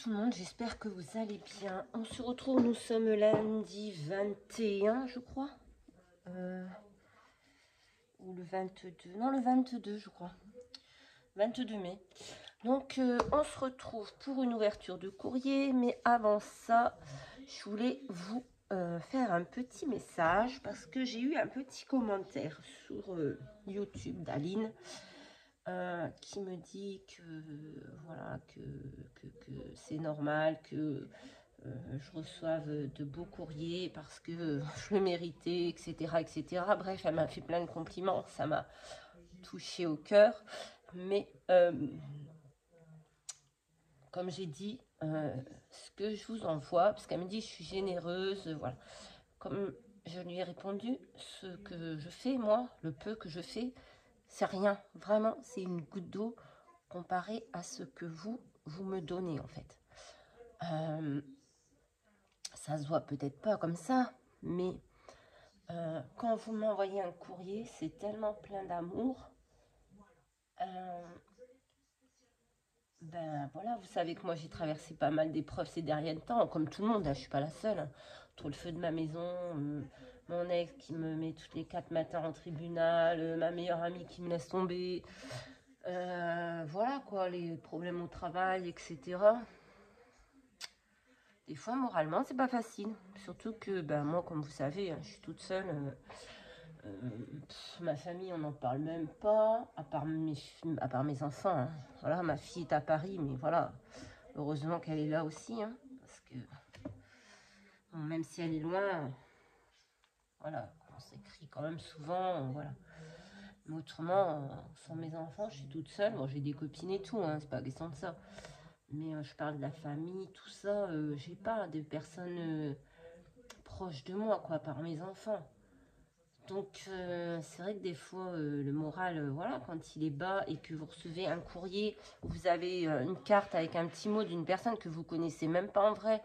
tout le monde, j'espère que vous allez bien. On se retrouve, nous sommes lundi 21, je crois. Euh, ou le 22, non le 22 je crois. 22 mai. Donc euh, on se retrouve pour une ouverture de courrier, mais avant ça, je voulais vous euh, faire un petit message parce que j'ai eu un petit commentaire sur YouTube d'Aline. Euh, qui me dit que voilà que, c'est normal que euh, je reçoive de beaux courriers parce que je le méritais, etc. etc. Bref, elle m'a fait plein de compliments, ça m'a touché au cœur. Mais euh, comme j'ai dit, ce que je vous envoie, parce qu'elle me dit je suis généreuse, voilà. Comme je lui ai répondu, ce que je fais, moi, le peu que je fais, c'est rien, vraiment, c'est une goutte d'eau comparé à ce que vous, vous me donnez en fait. Euh, ça se voit peut-être pas comme ça, mais euh, quand vous m'envoyez un courrier, c'est tellement plein d'amour. Euh, ben voilà, vous savez que moi j'ai traversé pas mal d'épreuves ces derniers temps, comme tout le monde, hein, je suis pas la seule. Trop le feu de ma maison, mon ex qui me met toutes les quatre matins en tribunal, euh, ma meilleure amie qui me laisse tomber, euh, voilà quoi, les problèmes au travail, etc. Des fois, moralement, c'est pas facile. Surtout que, ben, moi, comme vous savez, hein, je suis toute seule. Euh, ma famille, on n'en parle même pas, à part mes, à part mes enfants. Hein. Voilà, ma fille est à Paris, mais voilà, heureusement qu'elle est là aussi, hein, parce que, même si elle est loin, voilà, on s'écrit quand même souvent, voilà. Mais autrement, sans mes enfants, je suis toute seule. Bon, j'ai des copines et tout, hein, c'est pas question de ça. Mais euh, je parle de la famille, tout ça. Euh, j'ai pas de personnes euh, proches de moi, quoi, par mes enfants. Donc, c'est vrai que des fois, le moral, voilà, quand il est bas et que vous recevez un courrier vous avez une carte avec un petit mot d'une personne que vous connaissez même pas en vrai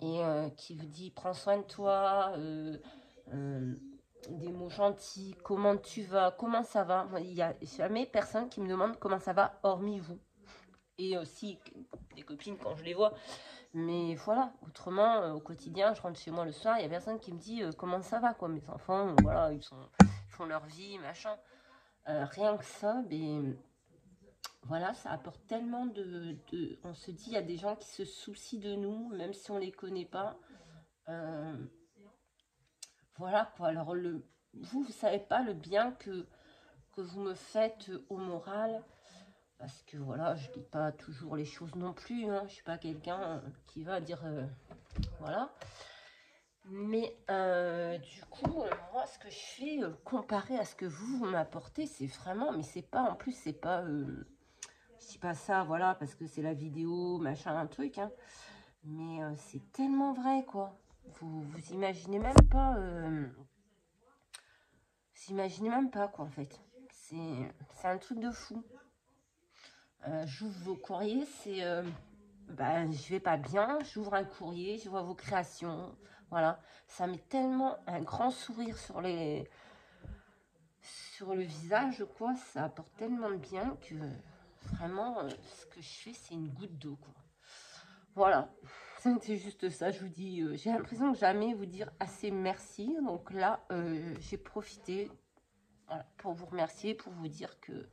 et qui vous dit « prends soin de toi », euh, des mots gentils, comment tu vas, comment ça va. Il n'y a jamais personne qui me demande comment ça va, hormis vous. Et aussi des copines quand je les vois. Mais voilà, autrement, euh, au quotidien, je rentre chez moi le soir, il n'y a personne qui me dit euh, comment ça va, quoi. Mes enfants, voilà, ils, font leur vie, machin. rien que ça, ben, voilà, ça apporte tellement de, de On se dit, il y a des gens qui se soucient de nous, même si on ne les connaît pas. Voilà quoi. Alors, le, vous, vous savez pas le bien que, que vous me faites au moral. Parce que voilà, je dis pas toujours les choses non plus. Hein. Je suis pas quelqu'un qui va dire euh, voilà. Mais euh, du coup, euh, moi, ce que je fais, comparé à ce que vous, vous m'apportez, c'est vraiment, mais c'est pas, en plus, c'est pas, je dis pas ça, voilà, parce que c'est la vidéo, machin, un truc, hein. Mais c'est tellement vrai, quoi. Vous, vous imaginez même pas... Euh, vous imaginez même pas, quoi, en fait. C'est un truc de fou. Euh, j'ouvre vos courriers, c'est... Euh, ben, je vais pas bien, j'ouvre un courrier, je vois vos créations. Voilà. Ça met tellement un grand sourire sur les... Sur le visage, quoi. Ça apporte tellement de bien que... Vraiment, ce que je fais, c'est une goutte d'eau, quoi. Voilà. C'est juste ça, je vous dis, euh, j'ai l'impression que jamais vous dire assez merci. Donc là, euh, j'ai profité pour vous remercier, pour vous dire que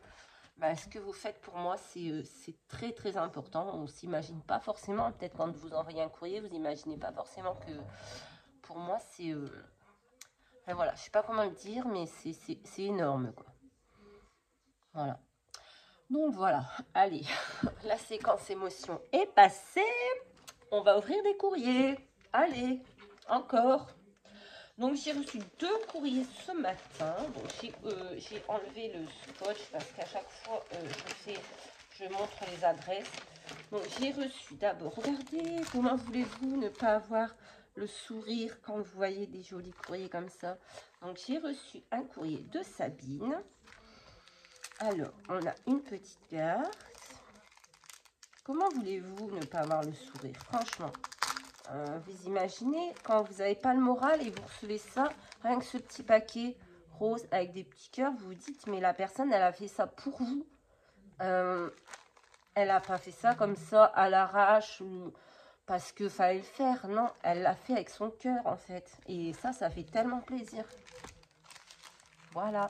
bah, ce que vous faites pour moi, euh, c'est très très important. On ne s'imagine pas forcément, peut-être quand vous envoyez un courrier, vous n'imaginez pas forcément que pour moi, c'est... voilà, je sais pas comment le dire, mais c'est énorme, quoi. Voilà. Donc voilà, allez, la séquence émotion est passée on va ouvrir des courriers. Allez, encore. Donc, j'ai reçu deux courriers ce matin. Euh, j'ai enlevé le scotch parce qu'à chaque fois, euh, je fais, je montre les adresses. Donc, j'ai reçu d'abord, regardez, comment voulez-vous ne pas avoir le sourire quand vous voyez des jolis courriers comme ça? Donc, j'ai reçu un courrier de Sabine. Alors, on a une petite carte. Comment voulez-vous ne pas avoir le sourire Franchement, euh, vous imaginez quand vous n'avez pas le moral et vous recevez ça, rien que ce petit paquet rose avec des petits cœurs, vous vous dites, mais la personne, elle a fait ça pour vous. Euh, elle n'a pas fait ça comme ça à l'arrache ou parce que fallait le faire. Non, elle l'a fait avec son cœur en fait. Et ça, ça fait tellement plaisir. Voilà.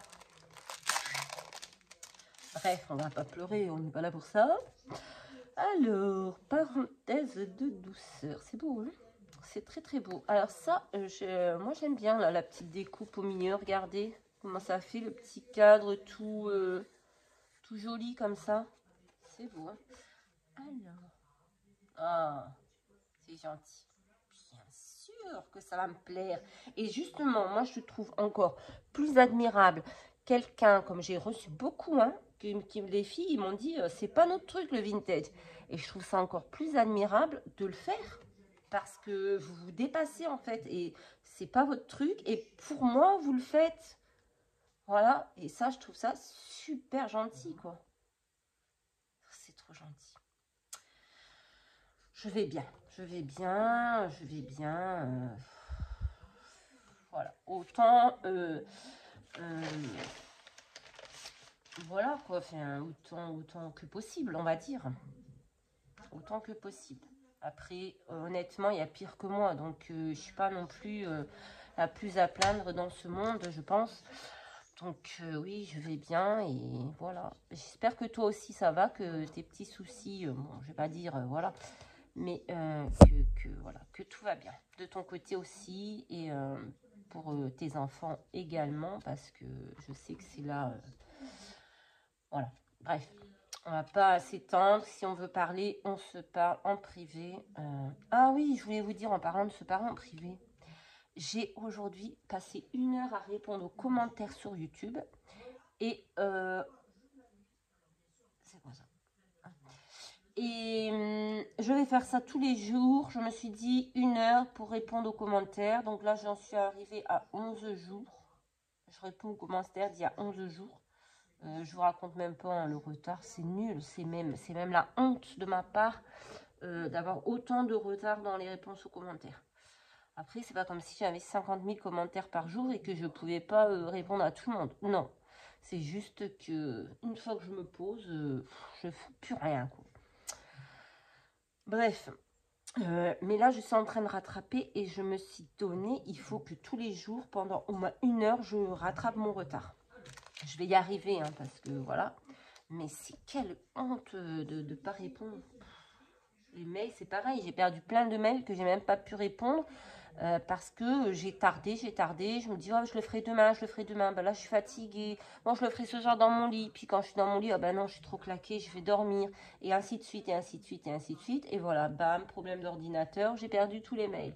Bref, on va pas pleurer, on n'est pas là pour ça. Alors, parenthèse de douceur. C'est beau, hein? C'est très très beau. Alors ça, euh, moi j'aime bien la petite découpe au milieu. Regardez comment ça fait, le petit cadre tout, euh, tout joli comme ça. C'est beau, hein? Alors, ah, c'est gentil. Bien sûr que ça va me plaire. Et justement, moi je trouve encore plus admirable quelqu'un, comme j'ai reçu beaucoup, hein, les filles, ils m'ont dit, euh, c'est pas notre truc le vintage. Et je trouve ça encore plus admirable de le faire parce que vous vous dépassez en fait et c'est pas votre truc. Et pour moi, vous le faites. Voilà. Et ça, je trouve ça super gentil, quoi. C'est trop gentil. Je vais bien. Je vais bien. Je vais bien. Euh, voilà. Autant... Euh, voilà quoi, enfin, autant, autant que possible, on va dire. Autant que possible. Après, honnêtement, il y a pire que moi, donc euh, je ne suis pas non plus euh, la plus à plaindre dans ce monde, je pense. Donc euh, oui, je vais bien et voilà. J'espère que toi aussi ça va, que tes petits soucis, bon, je vais pas dire, voilà, mais que, voilà, que tout va bien. De ton côté aussi et pour tes enfants également, parce que je sais que c'est là voilà, bref. On va pas s'étendre. Si on veut parler, on se parle en privé. Euh, ah oui, je voulais vous dire en parlant de se parler en privé. J'ai aujourd'hui passé une heure à répondre aux commentaires sur YouTube. Et... Euh, c'est quoi ça? Et hum, je vais faire ça tous les jours. Je me suis dit une heure pour répondre aux commentaires. Donc là, j'en suis arrivée à 11 jours. Je réponds aux commentaires d'il y a 11 jours. Euh, je vous raconte même pas hein, le retard, c'est nul, c'est même, la honte de ma part euh, d'avoir autant de retard dans les réponses aux commentaires. Après, c'est pas comme si j'avais 50 000 commentaires par jour et que je pouvais pas euh, répondre à tout le monde. Non, c'est juste que une fois que je me pose, je fous plus rien. Bref, mais là, je suis en train de rattraper et je me suis donné, il faut que tous les jours, pendant au moins une heure, je rattrape mon retard. Je vais y arriver, hein, parce que voilà. Mais c'est quelle honte de ne pas répondre. Les mails, c'est pareil. J'ai perdu plein de mails que j'ai même pas pu répondre. Euh, parce que j'ai tardé, j'ai tardé. Je me dis, oh, je le ferai demain, je le ferai demain. Ben là, je suis fatiguée. Bon, je le ferai ce soir dans mon lit. Puis quand je suis dans mon lit, oh, ben non, je suis trop claquée, je vais dormir. Et ainsi de suite, et ainsi de suite, et ainsi de suite. Et voilà, bam, problème d'ordinateur. J'ai perdu tous les mails.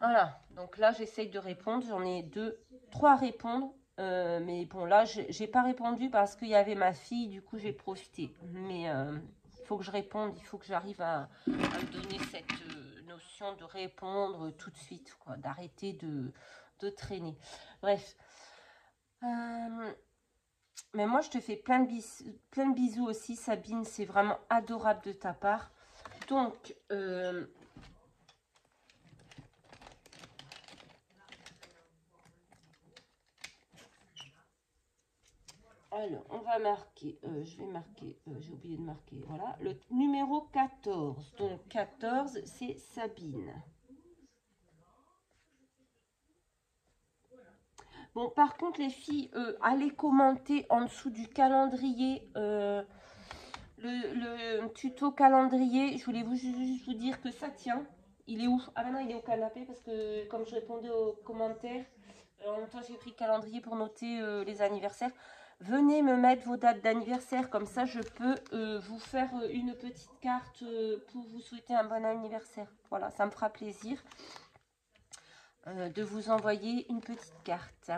Voilà. Donc là, j'essaye de répondre. J'en ai deux, trois à répondre. Euh, mais bon, là, j'ai pas répondu parce qu'il y avait ma fille, du coup, j'ai profité. Mais il euh, faut que je réponde, il faut que j'arrive à, me donner cette euh, notion de répondre tout de suite, d'arrêter de, de, traîner. Bref. mais moi, je te fais plein de, bisous, plein de bisous aussi, Sabine. C'est vraiment adorable de ta part. Donc, Alors, on va marquer, euh, je vais marquer, euh, j'ai oublié de marquer, voilà, le numéro 14. Donc, 14, c'est Sabine. Bon, par contre, les filles, euh, allez commenter en dessous du calendrier, le, tuto calendrier. Je voulais vous, juste vous dire que ça tient. Il est où Ah ben non, il est au canapé parce que comme je répondais aux commentaires, en même temps, j'ai pris le calendrier pour noter les anniversaires. Venez me mettre vos dates d'anniversaire, comme ça je peux euh, vous faire euh, une petite carte euh, pour vous souhaiter un bon anniversaire. Voilà, ça me fera plaisir de vous envoyer une petite carte.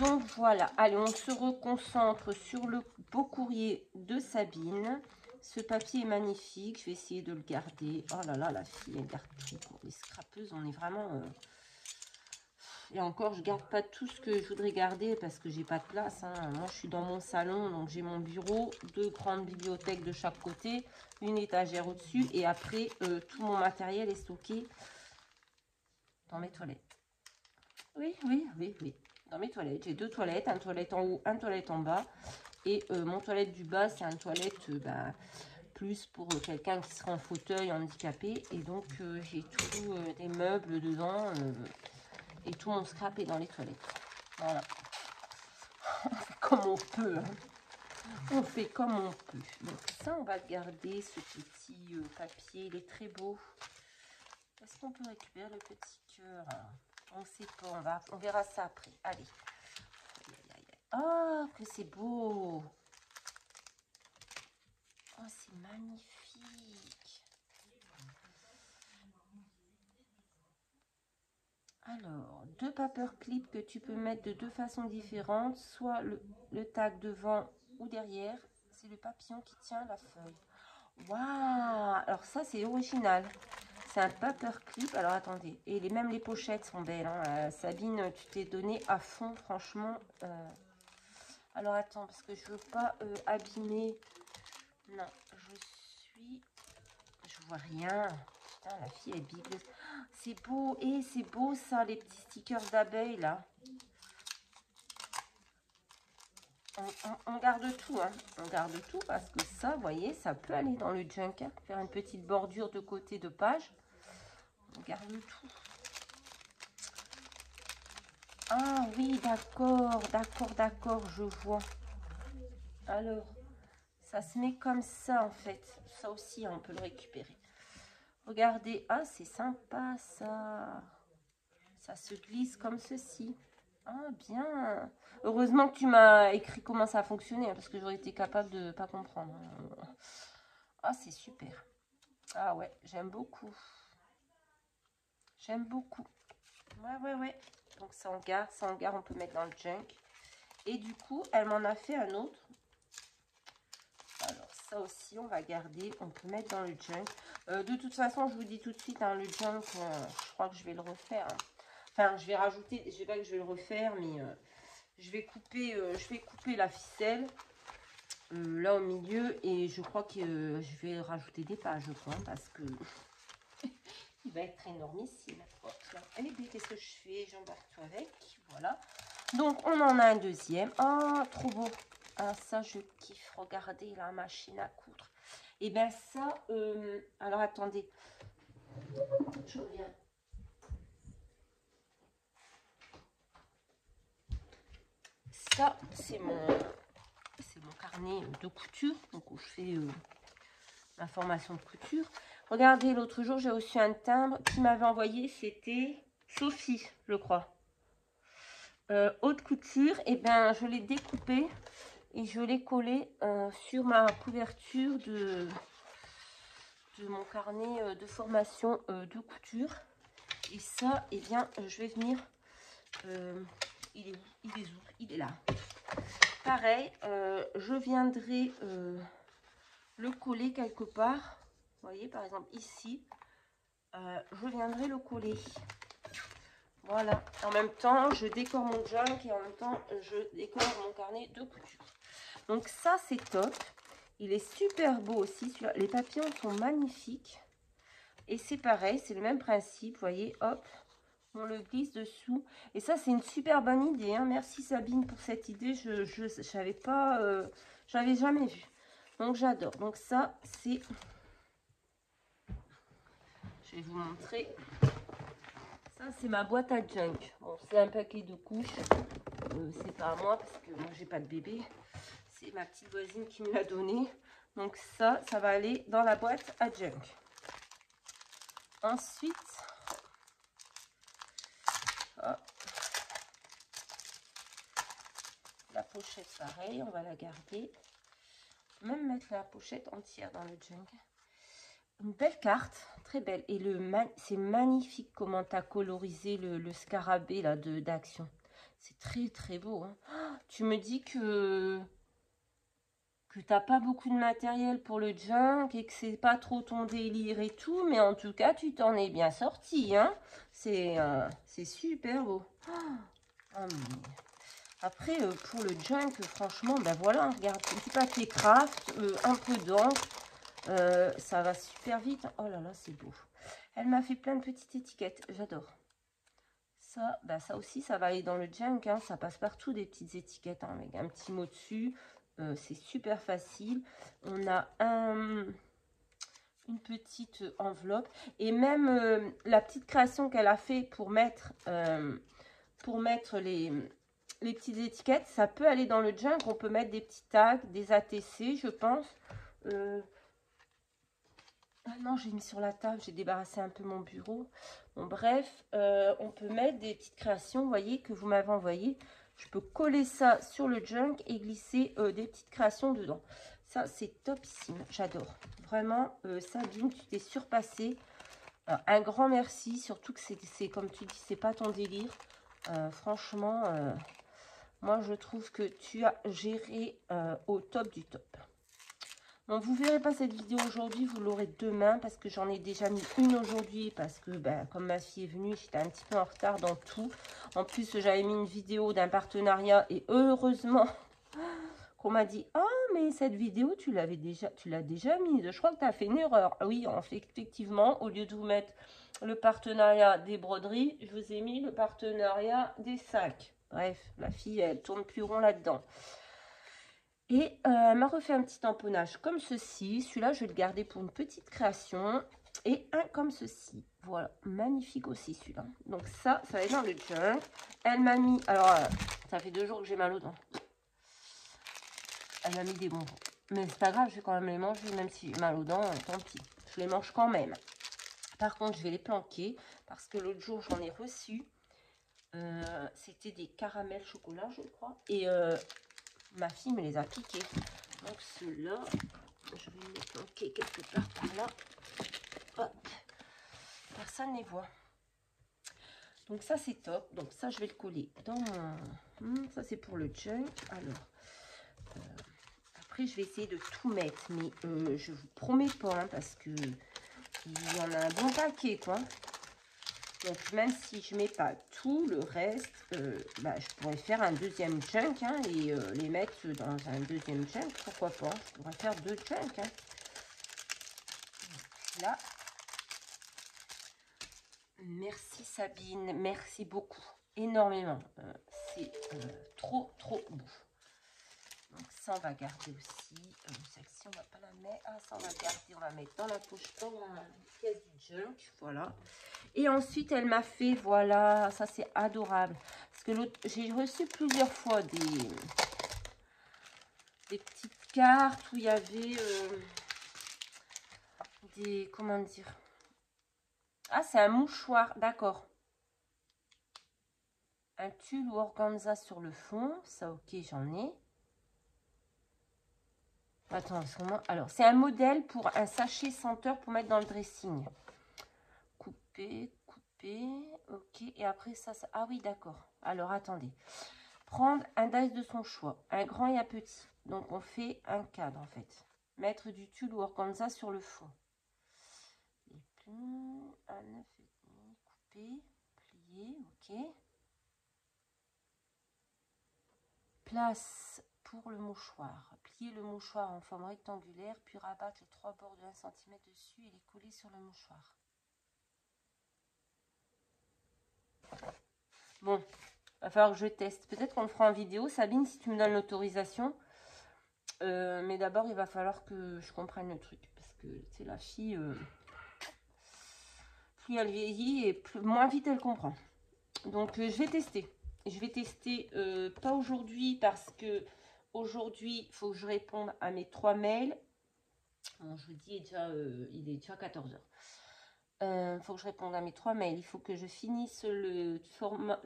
Donc voilà, allez, on se reconcentre sur le beau courrier de Sabine. Ce papier est magnifique, je vais essayer de le garder. Oh là là, la fille, elle garde tout les scrapeuses. On est vraiment... Et encore, je garde pas tout ce que je voudrais garder parce que j'ai pas de place. Hein. Moi, je suis dans mon salon, donc j'ai mon bureau, deux grandes bibliothèques de chaque côté, une étagère au-dessus. Et après, euh, tout mon matériel est stocké dans mes toilettes. Oui, oui, oui, oui. Dans mes toilettes. J'ai deux toilettes, un toilette en haut, un toilette en bas. Et mon toilette du bas, c'est un toilette bah, plus pour quelqu'un qui sera en fauteuil handicapé. Et donc, j'ai tous des meubles dedans et tout mon scrap est dans les toilettes. Voilà. comme on peut. Hein. On fait comme on peut. Donc ça, on va garder, ce petit euh, papier. Il est très beau. Est-ce qu'on peut récupérer le petit cœur On sait pas. On, va, on verra ça après. Allez. Oh, que c'est beau. Oh, c'est magnifique. Alors, deux paper clips que tu peux mettre de deux façons différentes, soit le, tag devant ou derrière. C'est le papillon qui tient la feuille. Waouh Alors ça, c'est original. C'est un paper clip. Alors attendez, et les, même les pochettes sont belles. Hein. Euh, Sabine, tu t'es donné à fond, franchement. Euh. Alors attends, parce que je veux pas euh, abîmer. Non, je suis... Je vois rien. La fille est big. C'est beau. Et c'est beau ça, les petits stickers d'abeilles là. On, garde tout, hein. On garde tout parce que ça, vous voyez, ça peut aller dans le junk. Hein. Faire une petite bordure de côté de page. On garde tout. Ah oui, d'accord, d'accord, d'accord, je vois. Alors, ça se met comme ça en fait. Ça aussi, on peut le récupérer. Regardez, ah c'est sympa ça. Ça se glisse comme ceci. Ah bien. Heureusement que tu m'as écrit comment ça fonctionnait, hein, parce que j'aurais été capable de ne pas comprendre. Ah c'est super. Ah ouais, j'aime beaucoup. J'aime beaucoup. Ouais, ouais, ouais. Donc ça en garde, ça en garde, on peut mettre dans le junk. Et du coup, elle m'en a fait un autre ça aussi, on va garder. On peut mettre dans le junk. Euh, de toute façon, je vous dis tout de suite, hein, le junk, euh, je crois que je vais le refaire. Hein. Enfin, je vais rajouter, je sais pas que je vais le refaire, mais euh, je, vais couper, je vais couper la ficelle là au milieu. Et je crois que je vais rajouter des pages, je crois, parce que il va être énormissime. Allez, qu'est-ce que je fais? J'embarque tout avec. Voilà. Donc, on en a un deuxième. Oh, trop beau. Ah, ça, je kiffe. Regardez la machine à coudre. Et eh bien ça, euh, alors attendez. Je reviens. Ça, c'est mon, c'est mon carnet de couture. Donc, je fais euh, ma formation de couture. Regardez, l'autre jour, j'ai reçu un timbre qui m'avait envoyé. C'était Sophie, je crois. Euh, haute couture. Et eh bien, je l'ai découpé et je l'ai collé euh, sur ma couverture de, de mon carnet euh, de formation euh, de couture. Et ça, et eh bien, je vais venir... il est Il est où? Il est là. Pareil, je viendrai le coller quelque part. Vous voyez, par exemple, ici. je viendrai le coller. Voilà. En même temps, je décore mon junk et en même temps, je décore mon carnet de couture. Donc ça, c'est top. Il est super beau aussi. Les papillons sont magnifiques. Et c'est pareil, c'est le même principe. Vous voyez, hop, on le glisse dessous. Et ça, c'est une super bonne idée. Hein. Merci Sabine pour cette idée. Je ne savais pas, euh, j'avais jamais vu. Donc j'adore. Donc ça, c'est... Je vais vous montrer. Ça, c'est ma boîte à junk. C'est un paquet de couches. Euh, c'est pas à moi parce que moi, j'ai pas de bébé. C'est ma petite voisine qui me l'a donné. Donc ça, ça va aller dans la boîte à junk. Ensuite, la pochette pareil, on va la garder. Même mettre la pochette entière dans le junk. Une belle carte, très belle. Et le c'est magnifique comment tu as colorisé le, scarabée d'action. C'est très très beau. Hein. tu me dis que que t'as pas beaucoup de matériel pour le junk et que c'est pas trop ton délire et tout, mais en tout cas, tu t'en es bien sorti, hein. C'est euh, super beau. Oh, après, euh, pour le junk, franchement, ben voilà, regarde, petit papier craft, euh, un peu d'encre, ça va super vite. Oh là là, c'est beau. Elle m'a fait plein de petites étiquettes, j'adore. Ça, ben ça aussi, ça va aller dans le junk, hein. ça passe partout des petites étiquettes hein, avec un petit mot dessus. Euh, c'est super facile. On a un, une petite enveloppe. Et même euh, la petite création qu'elle a fait pour mettre, euh, pour mettre les, les petites étiquettes, ça peut aller dans le junk. On peut mettre des petits tags, des ATC, je pense. Ah non, j'ai mis sur la table, j'ai débarrassé un peu mon bureau. Bon, bref, on peut mettre des petites créations, vous voyez, que vous m'avez envoyées. Je peux coller ça sur le junk et glisser euh, des petites créations dedans. Ça, c'est topissime. J'adore. Vraiment, euh, Sabine, tu t'es surpassée. Euh, un grand merci. Surtout que c'est, comme tu dis, c'est pas ton délire. franchement, moi, je trouve que tu as géré au top du top. Bon, vous verrez pas cette vidéo aujourd'hui, vous l'aurez demain parce que j'en ai déjà mis une aujourd'hui parce que ben, comme ma fille est venue, j'étais un petit peu en retard dans tout. En plus, j'avais mis une vidéo d'un partenariat et heureusement qu'on m'a dit « Ah, mais cette vidéo, tu l'avais déjà, l'as déjà mise. Je crois que tu as fait une erreur. » Oui, en fait, effectivement, au lieu de vous mettre le partenariat des broderies, je vous ai mis le partenariat des sacs. Bref, la fille, elle tourne plus rond là-dedans. Et euh, elle m'a refait un petit tamponnage comme ceci. Celui-là, je vais le garder pour une petite création. Et un comme ceci. Voilà, magnifique aussi celui-là. Donc ça, ça va être dans le junk. Elle m'a mis... Alors, euh, ça fait deux jours que j'ai mal aux dents. Elle m'a mis des bonbons. Mais c'est pas grave, je vais quand même les manger. Même si mal aux dents, tant pis. Je les mange quand même. Par contre, je vais les planquer. Parce que l'autre jour, j'en ai reçu. Euh, c'était des caramels chocolat, je crois. Et ma fille me les a piqués. Donc ceux-là, je vais les planquer quelque part par là. Hop. Personne ne les voit. Donc ça c'est top. Donc ça je vais le coller dans mon... Hmm, ça c'est pour le junk. Alors, euh, après je vais essayer de tout mettre. Mais euh, je vous promets pas hein, parce que il y en a un bon paquet quoi. Donc, même si je mets pas tout le reste, euh, bah, je pourrais faire un deuxième chunk hein, et euh, les mettre dans un deuxième chunk. Pourquoi pas Je pourrais faire deux chunks. Hein. Là. Merci Sabine, merci beaucoup. Énormément. Euh, c'est trop, trop beau. Donc ça, on va garder aussi. Celle-ci, on va pas la mettre. Ah, ça, on va garder. On va mettre dans la poche, dans la pièce du junk. Voilà. Et ensuite, elle m'a fait, voilà, ça c'est adorable. Parce que l'autre, j'ai reçu plusieurs fois des, des petites cartes où il y avait euh, des, comment dire? Ah, c'est un mouchoir, d'accord. Un tulle ou organza sur le fond, ça ok, j'en ai. Attends, alors c'est un modèle pour un sachet senteur pour mettre dans le dressing couper, ok. Et après ça, ça... ah oui, d'accord. Alors, attendez. Prendre un dice de son choix, un grand et un petit. Donc, on fait un cadre, en fait. Mettre du tulle ou organza sur le fond. Et puis, un neuf et demi, couper, plier, ok. Place pour le mouchoir. Le mouchoir en forme rectangulaire, puis rabattre les trois bords de 1 cm dessus et les coller sur le mouchoir. Bon, va falloir que je teste. Peut-être qu'on le fera en vidéo. Sabine, si tu me donnes l'autorisation. Euh, mais d'abord, il va falloir que je comprenne le truc. Parce que, c'est la fille... Euh, plus elle vieillit et moins vite elle comprend. Donc, euh, je vais tester. Je vais tester, pas aujourd'hui, parce que aujourd'hui, il faut que je réponde à mes trois mails. Je vous dis, il est déjà 14h. Il faut que je réponde à mes trois mails. Il faut que je finisse le format,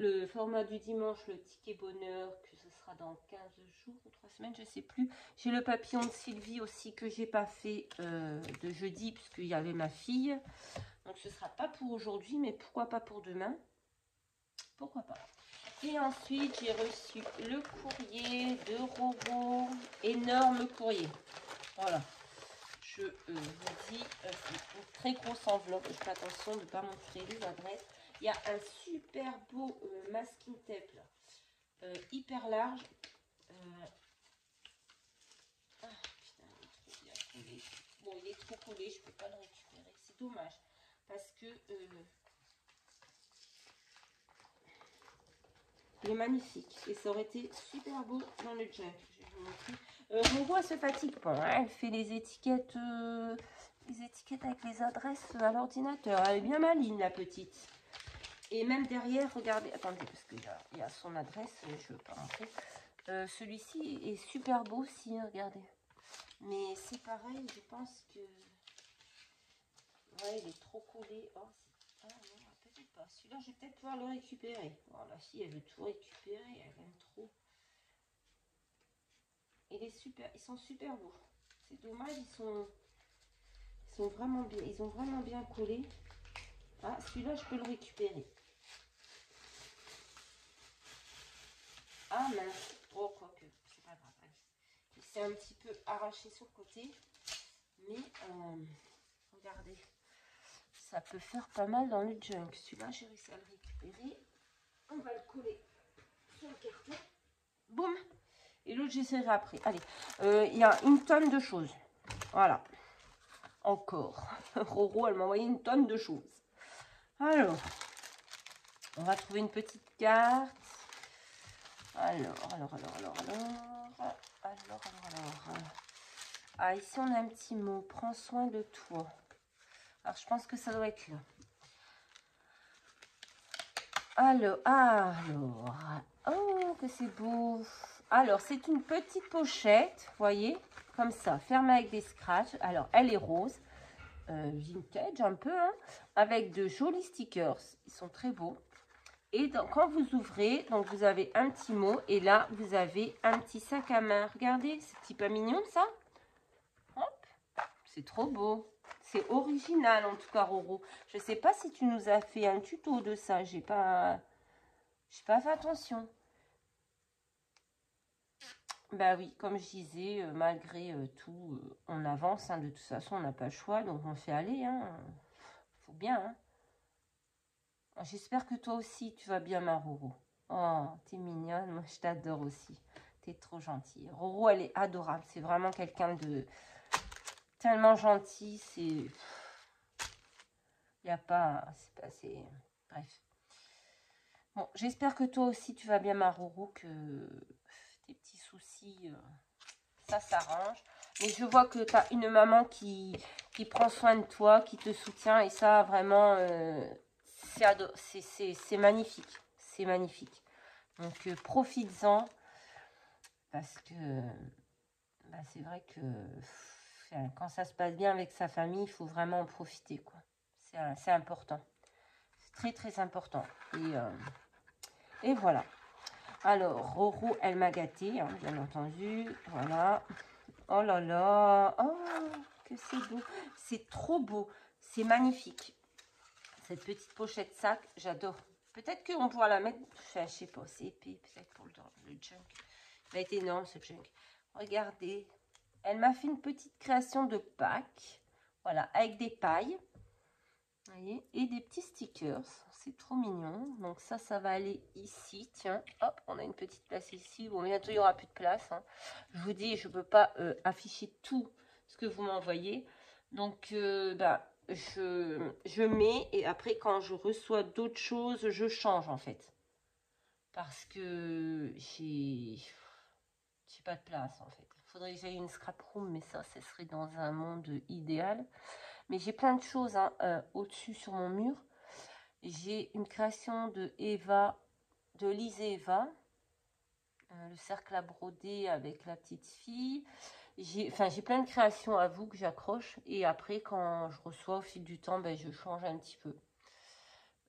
du dimanche, le ticket bonheur, que ce sera dans 15 jours ou 3 semaines, je ne sais plus. J'ai le papillon de Sylvie aussi que j'ai pas fait euh, de jeudi, puisqu'il y avait ma fille. Donc ce sera pas pour aujourd'hui, mais pourquoi pas pour demain? Pourquoi pas? Et ensuite, j'ai reçu le courrier de Robot. Énorme courrier. Voilà je euh, vous dis, euh, c'est une très grosse enveloppe. Je fais attention de ne pas montrer les adresses. Il y a un super beau euh, masking tape hyper large. Ah, putain, il est trop collé. Bon, il est trop collé, je ne peux pas le récupérer. C'est dommage parce que Il est magnifique. Et ça aurait été super beau dans le junk. Je vais vous montrer. Euh, on voit ce fatigue pas. Elle fait les étiquettes, euh, les étiquettes avec les adresses à l'ordinateur. Elle est bien maligne, la petite. Et même derrière, regardez, attendez, parce qu'il y, y, a son adresse, je ne veux pas montrer. Euh, celui-ci est super beau aussi, hein, regardez. Mais c'est pareil, je pense que... Ouais, il est trop collé. Oh, Celui-là, je vais peut-être pouvoir le récupérer. La fille, elle veut tout récupérer, elle aime trop. Il est ils sont super beaux. C'est dommage, ils sont, ils sont vraiment bien, ils ont vraiment bien collé. Ah, celui-là, je peux le récupérer. Ah mince, oh quoique, c'est pas grave. Il s'est un petit peu arraché sur le côté, mais euh, regardez, ça peut faire pas mal dans le junk. Celui-là, j'ai réussi à le récupérer. On va le coller sur le carton. Boum Et l'autre, j'essaierai après. Allez, euh, il y a une tonne de choses. Voilà. Encore. Roro, elle m'a envoyé une tonne de choses. Alors, on va trouver une petite carte. Alors, alors, alors, alors, alors, alors, alors, alors. Ah, ici, on a un petit mot. Prends soin de toi. Alors, je pense que ça doit être là. Alors, alors, oh, que c'est beau. Alors, c'est une petite pochette, voyez, comme ça, fermée avec des scratchs. Alors, elle est rose, euh, vintage un peu, hein, avec de jolis stickers. Ils sont très beaux. Et quand vous ouvrez, donc vous avez un petit mot et là, vous avez un petit sac à main. Regardez, c'est petit pas mignon, ça Hop, c'est trop beau. Original, en tout cas, Roro. Je sais pas si tu nous as fait un tuto de ça. J'ai pas... J'ai pas fait attention. Bah oui, comme je disais, euh, malgré euh, tout, euh, on avance. Hein, de toute façon, on n'a pas le choix, donc on fait aller. Hein. Faut bien. Hein. J'espère que toi aussi, tu vas bien, ma Roro. Oh, t'es mignonne. Moi, je t'adore aussi. T'es trop gentille. Roro, elle est adorable. C'est vraiment quelqu'un de tellement gentil. C'est... Il n'y a pas... C'est pas... C'est... Bref. Bon, j'espère que toi aussi, tu vas bien, ma Roro, que tes petits soucis, euh, ça s'arrange. Mais je vois que tu as une maman qui, qui prend soin de toi, qui te soutient. Et ça, vraiment... Euh, c'est magnifique. C'est magnifique. Donc, euh, profites-en. Parce que bah, c'est vrai que quand ça se passe bien avec sa famille, il faut vraiment en profiter. quoi. C'est important. C'est très, très important. Et, euh, voilà. Alors, Roro, elle m'a gâté, bien entendu. Voilà. Oh là là. Oh, que c'est beau. C'est trop beau. C'est magnifique. Cette petite pochette sac, j'adore. Peut-être qu'on pourra la mettre, enfin, je sais pas, c'est épais, peut-être pour le, le junk. Il va être énorme ce junk. Regardez, elle m'a fait une petite création de pack, voilà, avec des pailles, voyez, et des petits stickers. C'est trop mignon. Donc ça, ça va aller ici, tiens, hop, on a une petite place ici. Bon, bientôt, il n'y aura plus de place. Hein. Je vous dis, je ne peux pas euh, afficher tout ce que vous m'envoyez. Donc, euh, bah, je, je mets et après quand je reçois d'autres choses, je change en fait. Parce que j'ai pas de place en fait. Faudrait que j'aille une scrap room, mais ça, ce serait dans un monde idéal. Mais j'ai plein de choses hein, euh, au-dessus sur mon mur. J'ai une création de Eva, de Lise Eva. Euh, le cercle à broder avec la petite fille j'ai plein de créations à vous que j'accroche. Et après, quand je reçois au fil du temps, ben, je change un petit peu.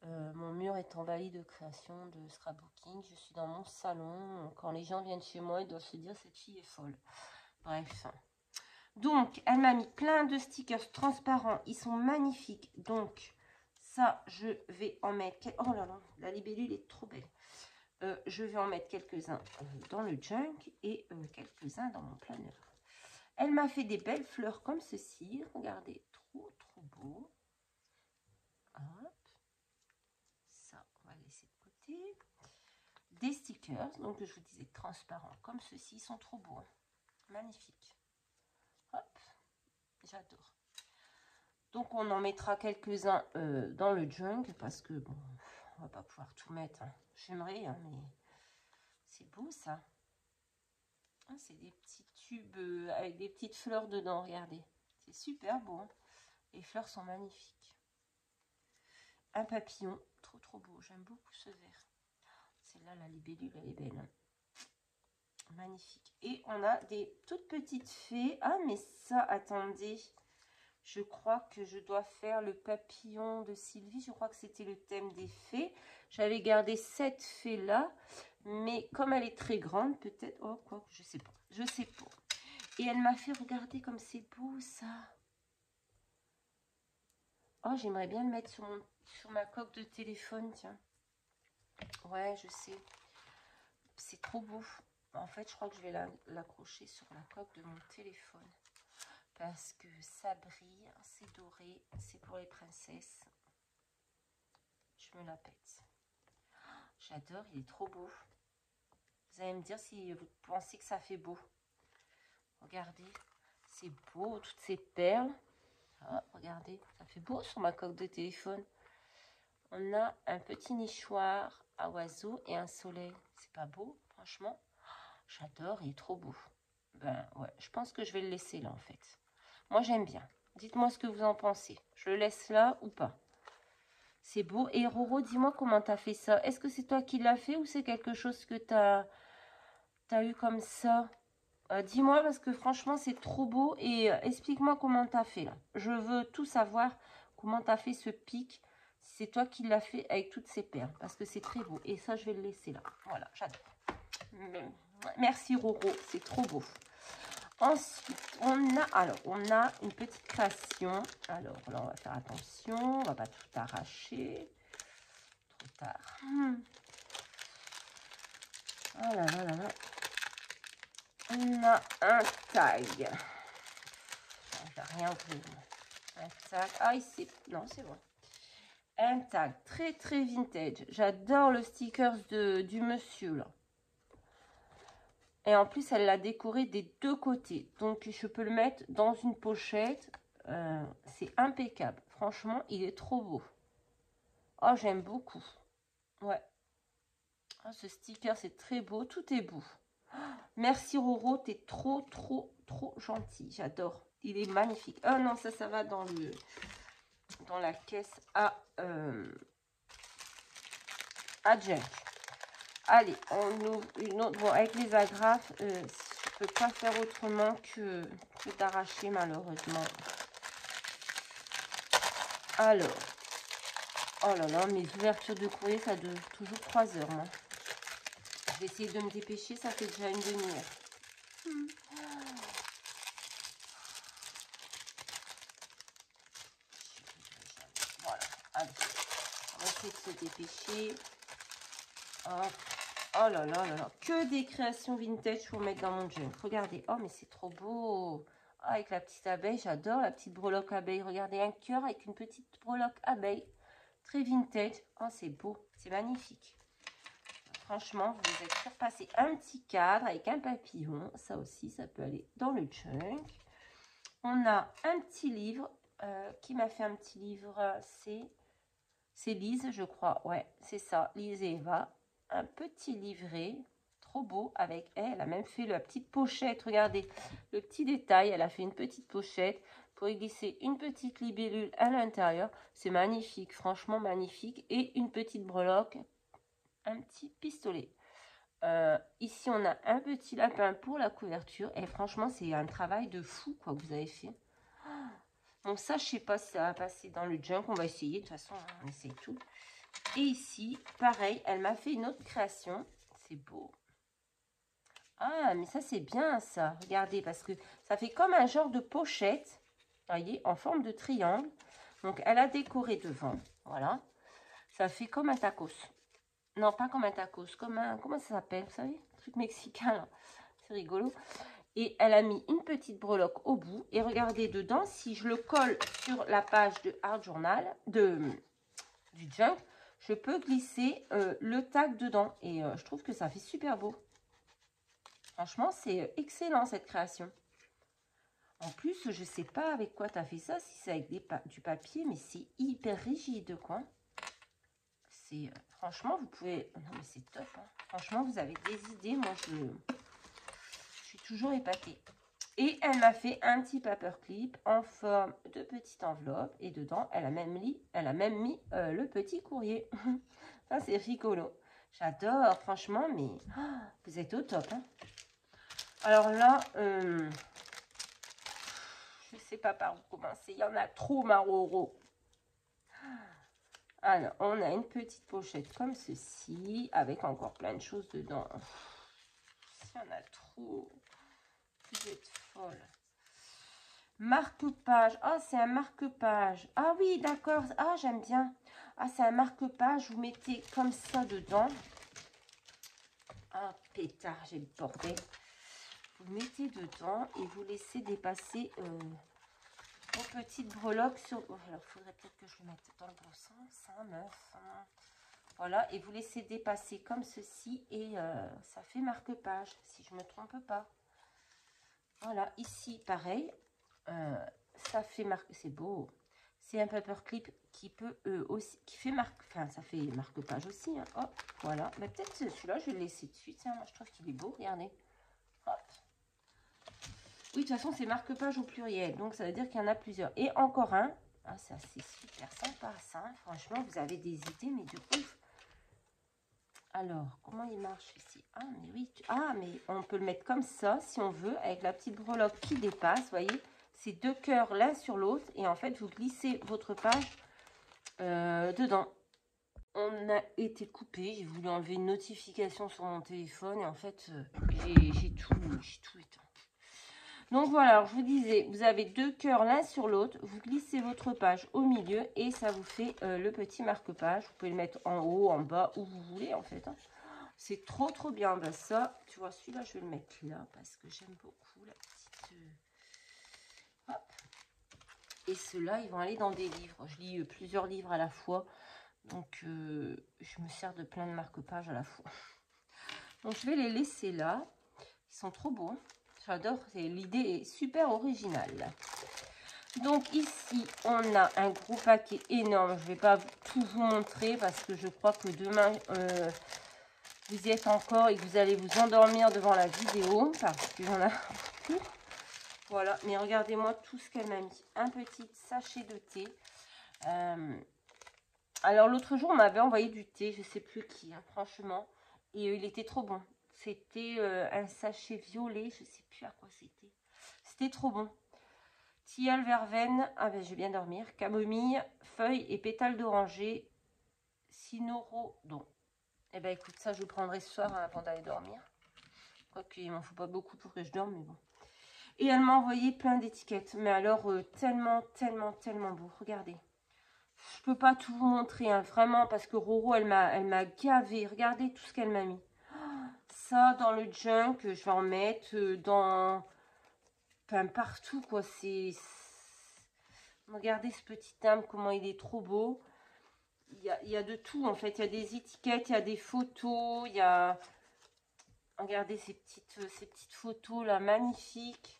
Euh, mon mur est envahi de créations, de scrapbooking. Je suis dans mon salon. Quand les gens viennent chez moi, ils doivent se dire cette fille est folle. Bref. Donc, elle m'a mis plein de stickers transparents. Ils sont magnifiques. Donc, ça, je vais en mettre... Oh là là, la libellule est trop belle. Euh, je vais en mettre quelques-uns euh, dans le junk et quelques-uns dans mon planeur. Elle m'a fait des belles fleurs comme ceci. Regardez, trop, trop beau. Hop. Ça, on va laisser de côté. Des stickers, donc je vous disais transparents comme ceci. Ils sont trop beaux. Hein. Magnifiques. Hop. J'adore. Donc, on en mettra quelques-uns euh, dans le junk parce que, bon, on va pas pouvoir tout mettre. Hein. J'aimerais, hein, mais C'est beau, ça. Ah, c'est des petits tubes euh, avec des petites fleurs dedans, regardez. C'est super beau. Hein. les fleurs sont magnifiques. Un papillon, trop trop beau. J'aime beaucoup ce vert. Celle-là, la libellule, elle est belle. Magnifique. Et on a des toutes petites fées. Ah, mais ça, attendez. Je crois que je dois faire le papillon de Sylvie. Je crois que c'était le thème des fées. J'avais gardé cette fée-là. Mais comme elle est très grande, peut-être... Oh, quoi je sais pas. Je sais pas. Et elle m'a fait regarder comme c'est beau, ça. Oh, j'aimerais bien le mettre sur, sur ma coque de téléphone, tiens. Ouais, je sais. C'est trop beau. En fait, je crois que je vais l'accrocher sur la coque de mon téléphone. Parce que ça brille, c'est doré, c'est pour les princesses. Je me la pète. J'adore, il est trop beau. Vous allez me dire si vous pensez que ça fait beau. Regardez, c'est beau, toutes ces perles. Ah, regardez, ça fait beau sur ma coque de téléphone. On a un petit nichoir à oiseaux et un soleil. C'est pas beau, franchement J'adore, il est trop beau. Ben ouais, je pense que je vais le laisser là en fait. Moi j'aime bien. Dites-moi ce que vous en pensez. Je le laisse là ou pas? C'est beau. Et Roro, dis-moi comment tu as fait ça. Est-ce que c'est toi qui l'as fait ou c'est quelque chose que tu as, eu comme ça? Euh, Dis-moi parce que franchement c'est trop beau. Et euh, explique-moi comment tu as fait là. Je veux tout savoir comment tu as fait ce pic. C'est toi qui l'as fait avec toutes ces perles. Parce que c'est très beau. Et ça je vais le laisser là. Voilà, j'adore. Merci Roro, c'est trop beau. Ensuite, on a, alors, on a une petite création. Alors, là, on va faire attention. On va pas tout arracher. Trop tard. Hmm. Oh. On a un tag. Je vais rien ouvrir. Un tag. Ah, ici. Non, c'est bon. Un tag très, très vintage. J'adore le stickers de, du monsieur, là. Et en plus, elle l'a décoré des deux côtés. Donc, je peux le mettre dans une pochette. Euh, c'est impeccable. Franchement, il est trop beau. Oh, j'aime beaucoup. Ouais. Oh, ce sticker, c'est très beau. Tout est beau. merci Roro, t'es trop, trop, trop gentil. J'adore. Il est magnifique. Oh non, ça, ça va dans le dans la caisse à, euh, à. Allez, on ouvre une autre. Bon, avec les agrafes, euh, je ne peux pas faire autrement que, d'arracher malheureusement. Alors, oh là là, mes ouvertures de courrier, ça dure toujours 3 heures. Je vais essayer de me dépêcher, ça fait déjà une demi-heure. Voilà, allez, on va essayer de se dépêcher. Hop. Oh là là là là. Que des créations vintage pour mettre dans mon junk. Regardez. Oh, mais c'est trop beau. Ah, avec la petite abeille. J'adore la petite breloque abeille. Regardez, un cœur avec une petite breloque abeille. Très vintage. Oh, c'est beau. C'est magnifique. Franchement, vous êtes surpassé un petit cadre avec un papillon. Ça aussi, ça peut aller dans le junk. On a un petit livre. Euh, qui m'a fait un petit livre C'est... C'est Lise, je crois. Ouais, c'est ça. Lise et Eva un petit livret trop beau avec elle. a même fait la petite pochette. Regardez le petit détail. Elle a fait une petite pochette pour y glisser une petite libellule à l'intérieur. C'est magnifique, franchement magnifique. Et une petite breloque, un petit pistolet. Euh, ici, on a un petit lapin pour la couverture. Et franchement, c'est un travail de fou quoi que vous avez fait. Bon, ça, je sais pas si ça va passer dans le junk. On va essayer. De toute façon, on essaye tout. Et ici, pareil, elle m'a fait une autre création. C'est beau. Ah, mais ça, c'est bien, ça. Regardez, parce que ça fait comme un genre de pochette. voyez, en forme de triangle. Donc, elle a décoré devant. Voilà. Ça fait comme un tacos. Non, pas comme un tacos. Comme un... Comment ça s'appelle, vous savez truc mexicain, C'est rigolo. Et elle a mis une petite breloque au bout. Et regardez dedans, si je le colle sur la page de Art Journal, de, du Junk, je peux glisser euh, le tag dedans. Et euh, je trouve que ça fait super beau. Franchement, c'est euh, excellent cette création. En plus, je ne sais pas avec quoi tu as fait ça, si c'est avec du papier, mais c'est hyper rigide, quoi. C'est Franchement, vous pouvez... Non, mais c'est top. Hein. Franchement, vous avez des idées. Moi, je, je suis toujours épatée. Et elle m'a fait un petit paperclip en forme de petite enveloppe. Et dedans, elle a même, mis, euh, le petit courrier. Ça, c'est rigolo. J'adore, franchement, mais vous êtes au top. Hein. Alors là, euh, je ne sais pas par où commencer. Il y en a trop, Maroro. Alors, on a une petite pochette comme ceci, avec encore plein de choses dedans. Il y en a trop. Vous êtes Marque-page. Ah, c'est un marque-page. Ah oui, d'accord. Ah, j'aime bien. Ah, c'est un marque-page. Vous mettez comme ça dedans. Ah, pétard, j'ai le bordel. Vous mettez dedans et vous laissez dépasser euh, vos petites breloques sur... Oh, alors, il faudrait peut-être que je le mette dans le bon sens. Hein, meuf. Hein. Voilà, et vous laissez dépasser comme ceci et euh, ça fait marque-page, si je ne me trompe pas. Voilà, ici, pareil. Euh, ça fait marque, c'est beau. C'est un paperclip qui peut euh, aussi, qui fait marque, enfin, ça fait marque-page aussi. Hein. Hop, voilà. Mais peut-être celui-là, je vais le laisser dessus. Tiens, moi, je trouve qu'il est beau. Regardez. Hop. Oui, de toute façon, c'est marque-page au pluriel. Donc, ça veut dire qu'il y en a plusieurs. Et encore un. Ah, ça, c'est super sympa, ça. Franchement, vous avez des idées, mais de ouf. Alors, comment il marche ici? Ah, mais oui. Ah, mais on peut le mettre comme ça, si on veut, avec la petite breloque qui dépasse, vous voyez? C'est deux cœurs l'un sur l'autre. Et en fait, vous glissez votre page euh, dedans. On a été coupé. J'ai voulu enlever une notification sur mon téléphone. Et en fait, euh, j'ai tout, tout éteint. Donc voilà, je vous disais, vous avez deux cœurs l'un sur l'autre. Vous glissez votre page au milieu et ça vous fait euh, le petit marque-page. Vous pouvez le mettre en haut, en bas, où vous voulez en fait. Hein. C'est trop trop bien. Ben, ça, tu vois, celui-là, je vais le mettre là parce que j'aime beaucoup la petite... Euh. Et ceux-là, ils vont aller dans des livres. Je lis euh, plusieurs livres à la fois. Donc, je me sers de plein de marque-pages à la fois. Donc, je vais les laisser là. Ils sont trop beaux. J'adore, l'idée est super originale. Donc ici, on a un gros paquet énorme. Je ne vais pas tout vous montrer parce que je crois que demain, euh, vous y êtes encore et que vous allez vous endormir devant la vidéo parce qu'il y en a. Voilà, mais regardez-moi tout ce qu'elle m'a mis. Un petit sachet de thé. Euh, alors l'autre jour, on m'avait envoyé du thé, je ne sais plus qui, hein, franchement. Et il était trop bon. C'était euh, un sachet violet, je sais plus à quoi c'était. C'était trop bon. Tilleul verveine, ah ben je vais bien dormir. Camomille, feuilles et pétales d'oranger. donc Eh ben écoute, ça je prendrai ce soir hein, avant d'aller dormir. Quoique il m'en faut pas beaucoup pour que je dorme, mais bon. Et elle m'a envoyé plein d'étiquettes. Mais alors, euh, tellement, tellement, tellement beau. Regardez. Je peux pas tout vous montrer, hein, vraiment, parce que Roro, elle m'a gavé. Regardez tout ce qu'elle m'a mis ça dans le junk, je vais en mettre euh, dans... Enfin, partout, quoi. C'est... Regardez ce petit âme, comment il est trop beau. Il y, a, il y a de tout, en fait. Il y a des étiquettes, il y a des photos, il y a... Regardez ces petites, euh, ces petites photos, là, magnifiques.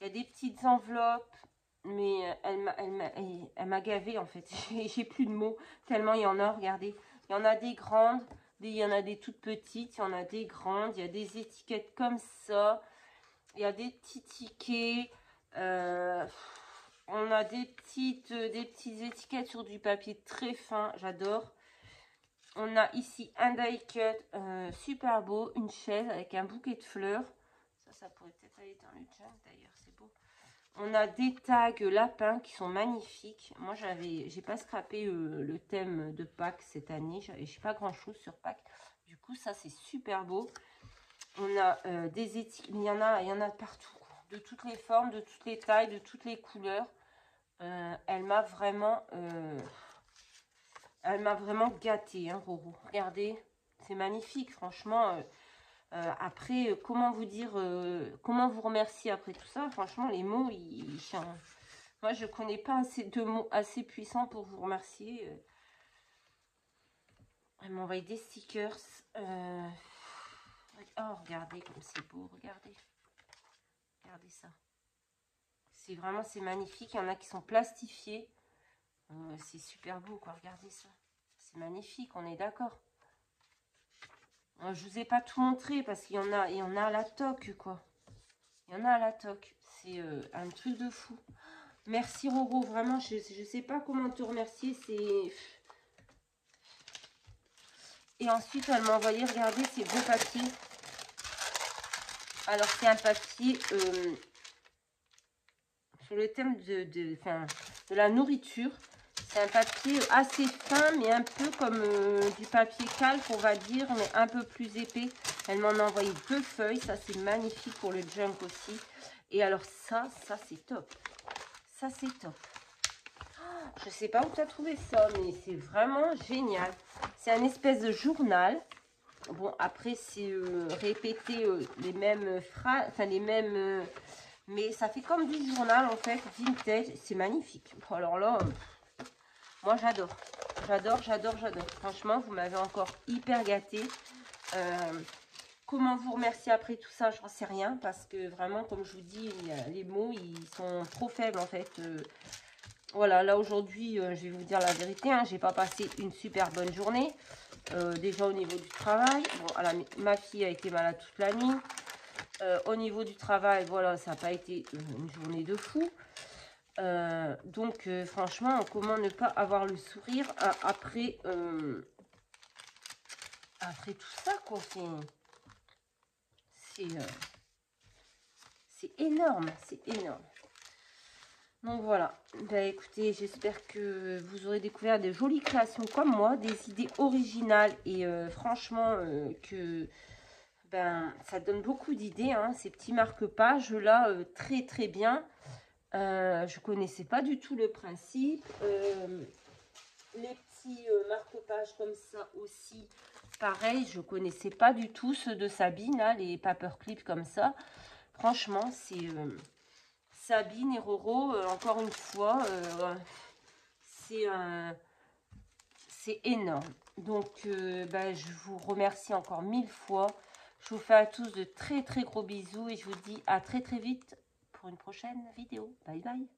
Il y a des petites enveloppes. Mais euh, elle elle m'a gavé, en fait. J'ai plus de mots, tellement il y en a, regardez. Il y en a des grandes, il y en a des toutes petites, il y en a des grandes, il y a des étiquettes comme ça. Il y a des petits tickets. Euh, on a des petites, des petites étiquettes sur du papier très fin, j'adore. On a ici un die cut euh, super beau, une chaise avec un bouquet de fleurs. Ça, ça pourrait peut-être aller dans le junk d'ailleurs. On a des tags lapins qui sont magnifiques. Moi, j'avais, j'ai pas scrappé euh, le thème de Pâques cette année. J'ai pas grand chose sur Pâques. Du coup, ça, c'est super beau. On a euh, des étiquettes. Il y en a, partout. De toutes les formes, de toutes les tailles, de toutes les couleurs. Euh, elle m'a vraiment... elle m'a vraiment gâtée, hein, Roro. Regardez, c'est magnifique, franchement. Euh, après, euh, comment vous dire, euh, comment vous remercier après tout ça? Franchement, les mots, moi, je connais pas assez de mots assez puissants pour vous remercier. Elle m'a envoyé des stickers. Oh, regardez comme c'est beau, regardez. Regardez ça. C'est vraiment, c'est magnifique. Il y en a qui sont plastifiés. c'est super beau, quoi. Regardez ça. C'est magnifique, on est d'accord. Je vous ai pas tout montré parce qu'il y en a, y en a à la toque, quoi. Il y en a à la toque. C'est euh, un truc de fou. Merci Roro, vraiment, je ne sais pas comment te remercier. C'est... Et ensuite, elle m'a envoyé, regardez, ces beaux papiers. Alors, c'est un papier euh, sur le thème de, de, de la nourriture. C'est un papier assez fin, mais un peu comme euh, du papier calque, on va dire, mais un peu plus épais. Elle m'en a envoyé deux feuilles. Ça, c'est magnifique pour le junk aussi. Et alors ça, ça, c'est top. Ça, c'est top. Oh, je sais pas où tu as trouvé ça, mais c'est vraiment génial. C'est un espèce de journal. Bon, après, c'est euh, répéter euh, les mêmes phrases, enfin, les mêmes... mais ça fait comme du journal, en fait, vintage. C'est magnifique. Alors là... Moi, j'adore. J'adore, j'adore, j'adore. Franchement, vous m'avez encore hyper gâté. Euh, comment vous remercier après tout ça, j'en sais rien. Parce que vraiment, comme je vous dis, les mots, ils sont trop faibles en fait. Euh, voilà, là aujourd'hui, euh, je vais vous dire la vérité. Hein, J'ai pas passé une super bonne journée. déjà au niveau du travail. Bon, ma fille a été malade toute la nuit. au niveau du travail, voilà, ça n'a pas été une journée de fou. Euh, donc, euh, franchement, comment ne pas avoir le sourire euh, après, après tout ça, quoi. C'est énorme, c'est énorme. Donc voilà, ben, écoutez, j'espère que vous aurez découvert des jolies créations comme moi, des idées originales et franchement que ben ça donne beaucoup d'idées, hein, ces petits marque-pages là, très très bien. Euh, je connaissais pas du tout le principe. Euh, les petits euh, marque-pages comme ça aussi, pareil, je connaissais pas du tout ceux de Sabine, les paperclips comme ça. Franchement, c'est Sabine et Roro, encore une fois, c'est c'est énorme. Donc, ben, je vous remercie encore mille fois. Je vous fais à tous de très très gros bisous et je vous dis à très très vite une prochaine vidéo. Bye bye